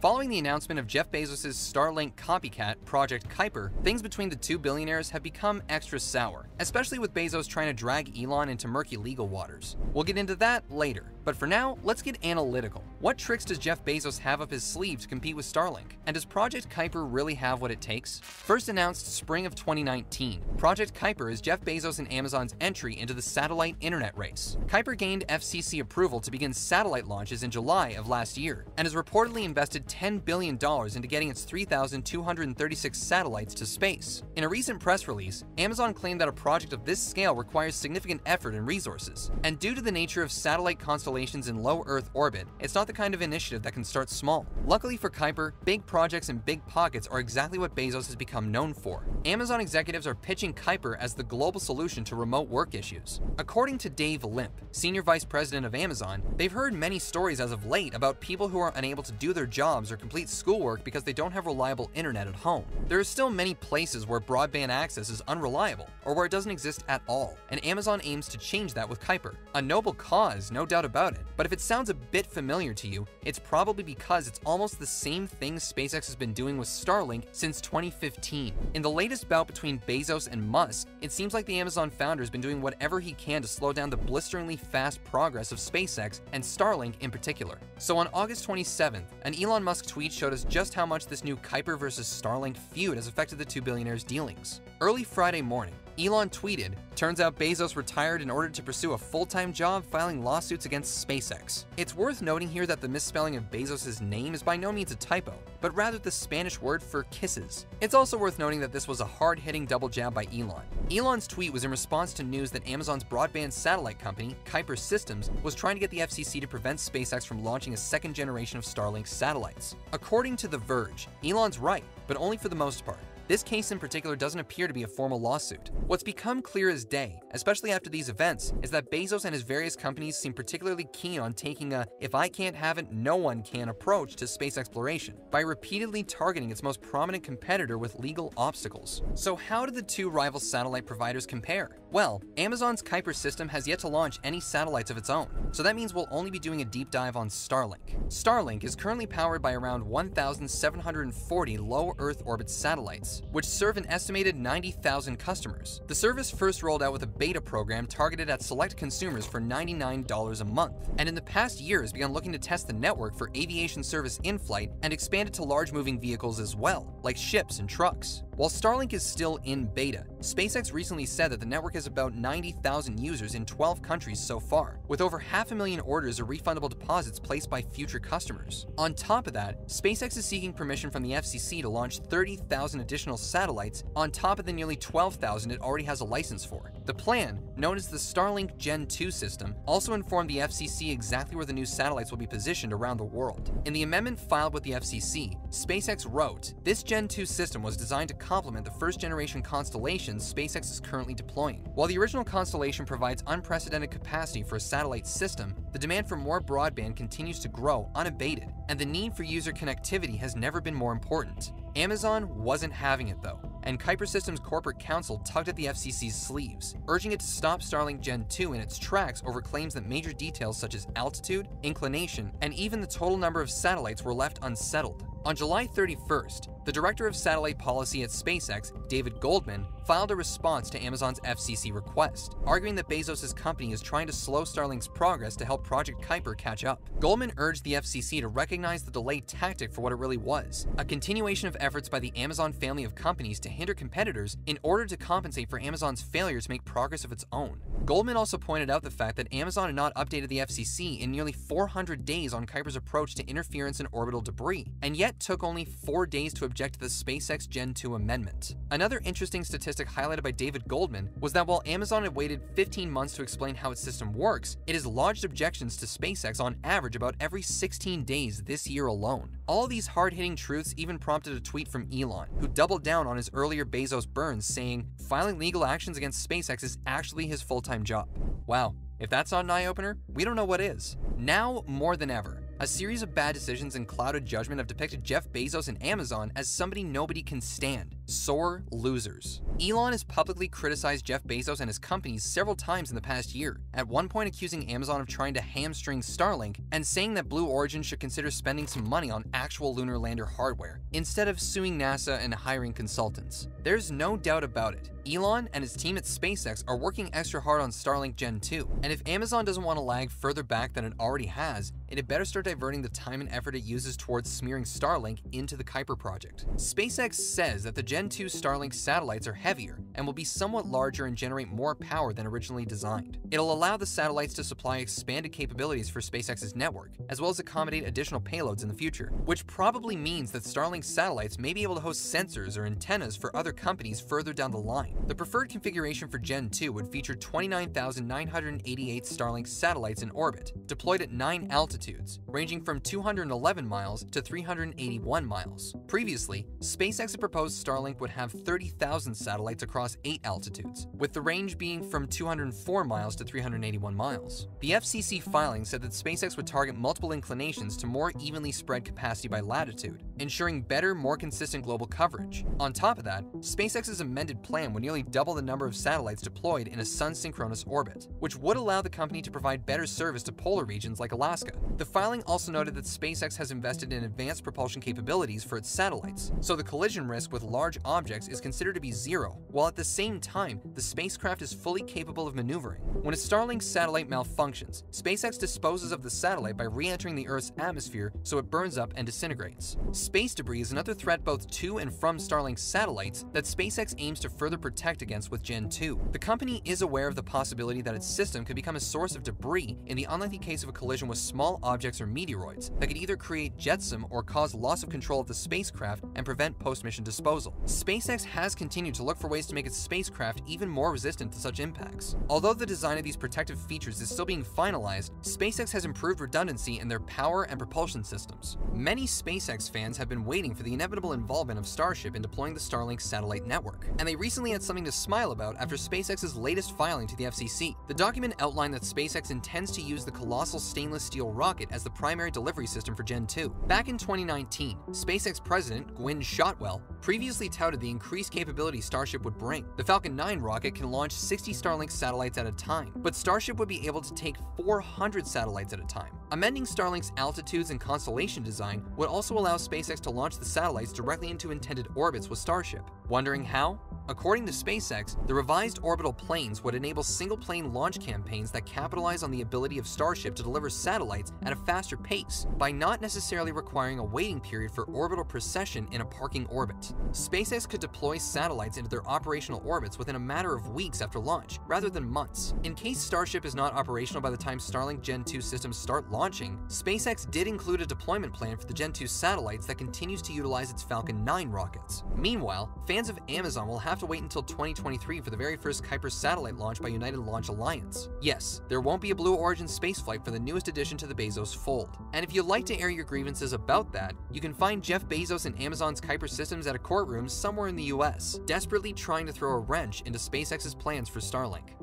Following the announcement of Jeff Bezos' Starlink copycat, Project Kuiper, things between the two billionaires have become extra sour, especially with Bezos trying to drag Elon into murky legal waters. We'll get into that later, but for now, let's get analytical. What tricks does Jeff Bezos have up his sleeve to compete with Starlink? And does Project Kuiper really have what it takes? First announced spring of 2019, Project Kuiper is Jeff Bezos and Amazon's entry into the satellite internet race. Kuiper gained FCC approval to begin satellite launches in July of last year, and has reportedly invested $10 billion into getting its 3,236 satellites to space. In a recent press release, Amazon claimed that a project of this scale requires significant effort and resources, and due to the nature of satellite constellations in low Earth orbit, it's not the kind of initiative that can start small. Luckily for Kuiper, big projects and big pockets are exactly what Bezos has become known for. Amazon executives are pitching Kuiper as the global solution to remote work issues. According to Dave Limp, senior vice president of Amazon, they've heard many stories as of late about people who are unable to do their jobs or complete schoolwork because they don't have reliable internet at home. There are still many places where broadband access is unreliable or where it doesn't exist at all, and Amazon aims to change that with Kuiper. A noble cause, no doubt about it, but if it sounds a bit familiar to you, it's probably because it's almost the same thing SpaceX has been doing with Starlink since 2015. In the latest bout between Bezos and Musk, it seems like the Amazon founder has been doing whatever he can to slow down the blisteringly fast progress of SpaceX and Starlink in particular. So on August 27th, an Elon Musk tweet showed us just how much this new Kuiper versus Starlink feud has affected the two billionaires' dealings. Early Friday morning, Elon tweeted, Turns out Bezos retired in order to pursue a full-time job filing lawsuits against SpaceX. It's worth noting here that the misspelling of Bezos' name is by no means a typo, but rather the Spanish word for kisses. It's also worth noting that this was a hard-hitting double jab by Elon. Elon's tweet was in response to news that Amazon's broadband satellite company, Kuiper Systems, was trying to get the FCC to prevent SpaceX from launching a second generation of Starlink satellites. According to The Verge, Elon's right, but only for the most part. This case in particular doesn't appear to be a formal lawsuit. What's become clear as day, especially after these events, is that Bezos and his various companies seem particularly keen on taking a if I can't have it, no one can approach to space exploration by repeatedly targeting its most prominent competitor with legal obstacles. So how do the two rival satellite providers compare? Well, Amazon's Kuiper system has yet to launch any satellites of its own, so that means we'll only be doing a deep dive on Starlink. Starlink is currently powered by around 1,740 low Earth orbit satellites, which serve an estimated 90,000 customers. The service first rolled out with a beta program targeted at select consumers for $99 a month, and in the past year has begun looking to test the network for aviation service in-flight and expanded to large moving vehicles as well, like ships and trucks. While Starlink is still in beta, SpaceX recently said that the network has about 90,000 users in 12 countries so far, with over half a million orders or refundable deposits placed by future customers. On top of that, SpaceX is seeking permission from the FCC to launch 30,000 additional satellites on top of the nearly 12,000 it already has a license for. The plan, known as the Starlink Gen 2 system, also informed the FCC exactly where the new satellites will be positioned around the world. In the amendment filed with the FCC, SpaceX wrote, This Gen 2 system was designed to complement the first generation constellations SpaceX is currently deploying. While the original constellation provides unprecedented capacity for a satellite system, the demand for more broadband continues to grow unabated, and the need for user connectivity has never been more important. Amazon wasn't having it though, and Kuiper Systems corporate counsel tugged at the FCC's sleeves, urging it to stop Starlink Gen 2 in its tracks over claims that major details such as altitude, inclination, and even the total number of satellites were left unsettled. On July 31st, the director of satellite policy at SpaceX, David Goldman, filed a response to Amazon's FCC request, arguing that Bezos' company is trying to slow Starlink's progress to help Project Kuiper catch up. Goldman urged the FCC to recognize the delay tactic for what it really was, a continuation of efforts by the Amazon family of companies to hinder competitors in order to compensate for Amazon's failure to make progress of its own. Goldman also pointed out the fact that Amazon had not updated the FCC in nearly 400 days on Kuiper's approach to interference and orbital debris, and yet took only four days to object to the SpaceX Gen 2 amendment. Another interesting statistic highlighted by David Goldman was that while Amazon had waited 15 months to explain how its system works, it has lodged objections to SpaceX on average about every 16 days this year alone. All these hard-hitting truths even prompted a tweet from Elon, who doubled down on his earlier Bezos burns, saying, filing legal actions against SpaceX is actually his full-time job. Wow, if that's not an eye-opener, we don't know what is. Now more than ever, a series of bad decisions and clouded judgment have depicted Jeff Bezos and Amazon as somebody nobody can stand. Sore losers. Elon has publicly criticized Jeff Bezos and his companies several times in the past year, at one point accusing Amazon of trying to hamstring Starlink and saying that Blue Origin should consider spending some money on actual lunar lander hardware, instead of suing NASA and hiring consultants. There's no doubt about it. Elon and his team at SpaceX are working extra hard on Starlink Gen 2, and if Amazon doesn't want to lag further back than it already has, it had better start diverting the time and effort it uses towards smearing Starlink into the Kuiper project. SpaceX says that the Gen 2 Starlink satellites are heavier and will be somewhat larger and generate more power than originally designed. It'll allow the satellites to supply expanded capabilities for SpaceX's network, as well as accommodate additional payloads in the future, which probably means that Starlink satellites may be able to host sensors or antennas for other companies further down the line. The preferred configuration for Gen 2 would feature 29,988 Starlink satellites in orbit, deployed at 9 altitudes, ranging from 211 miles to 381 miles. Previously, SpaceX had proposed Starlink would have 30,000 satellites across 8 altitudes, with the range being from 204 miles to 381 miles. The FCC filing said that SpaceX would target multiple inclinations to more evenly spread capacity by latitude, ensuring better, more consistent global coverage. On top of that, SpaceX's amended plan would nearly double the number of satellites deployed in a sun-synchronous orbit, which would allow the company to provide better service to polar regions like Alaska. The filing also noted that SpaceX has invested in advanced propulsion capabilities for its satellites, so the collision risk with large objects is considered to be zero, while at the same time, the spacecraft is fully capable of maneuvering. When a Starlink satellite malfunctions, SpaceX disposes of the satellite by re-entering the Earth's atmosphere so it burns up and disintegrates. Space debris is another threat both to and from Starlink satellites that SpaceX aims to further protect against with Gen 2. The company is aware of the possibility that its system could become a source of debris in the unlikely case of a collision with small objects or meteoroids that could either create jetsam or cause loss of control of the spacecraft and prevent post-mission disposal. SpaceX has continued to look for ways to make its spacecraft even more resistant to such impacts. Although the design of these protective features is still being finalized, SpaceX has improved redundancy in their power and propulsion systems. Many SpaceX fans have been waiting for the inevitable involvement of Starship in deploying the Starlink satellite network, and they recently had something to smile about after SpaceX's latest filing to the FCC. The document outlined that SpaceX intends to use the colossal stainless steel rocket as the primary delivery system for Gen 2. Back in 2019, SpaceX president Gwynne Shotwell previously touted the increased capability Starship would bring. The Falcon 9 rocket can launch 60 Starlink satellites at a time, but Starship would be able to take 400 satellites at a time. Amending Starlink's altitudes and constellation design would also allow SpaceX to launch the satellites directly into intended orbits with Starship. Wondering how? According to SpaceX, the revised orbital planes would enable single-plane launch campaigns that capitalize on the ability of Starship to deliver satellites at a faster pace by not necessarily requiring a waiting period for orbital precession in a parking orbit. SpaceX could deploy satellites into their operational orbits within a matter of weeks after launch, rather than months. In case Starship is not operational by the time Starlink Gen 2 systems start launching, SpaceX did include a deployment plan for the Gen 2 satellites that continues to utilize its Falcon 9 rockets. Meanwhile, fans of Amazon will have to wait until 2023 for the very first Kuiper satellite launch by United Launch Alliance. Yes, there won't be a Blue Origin spaceflight for the newest addition to the Bezos fold. And if you'd like to air your grievances about that, you can find Jeff Bezos and Amazon's Kuiper systems at a courtroom somewhere in the US, desperately trying to throw a wrench into SpaceX's plans for Starlink.